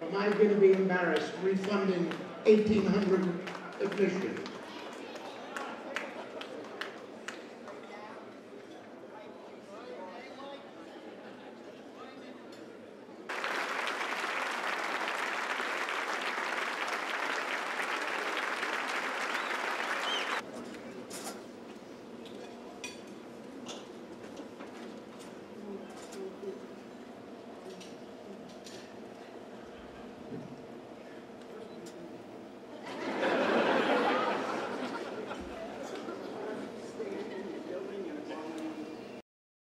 Am I going to be embarrassed refunding 1,800 admissions?